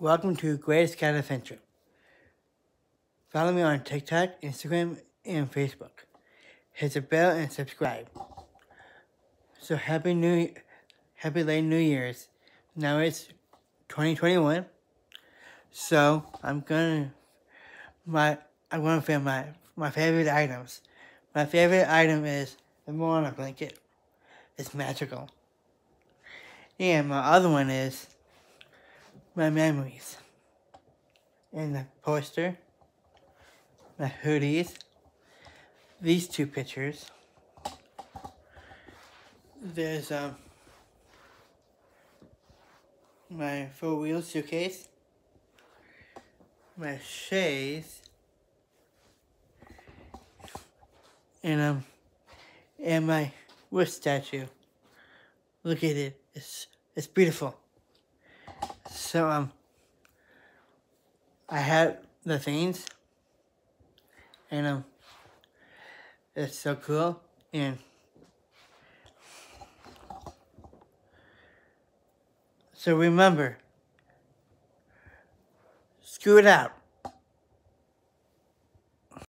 Welcome to Great Scott Adventure. Follow me on TikTok, Instagram, and Facebook. Hit the bell and subscribe. So happy new, happy late New Year's. Now it's 2021. So I'm gonna my I'm gonna film my my favorite items. My favorite item is the Moana blanket. It's magical. And my other one is my memories. And the poster, my hoodies, these two pictures. There's um my four wheel suitcase, my shades, and um and my wood statue. Look at it. It's it's beautiful. So um I had the things and um it's so cool and so remember screw it out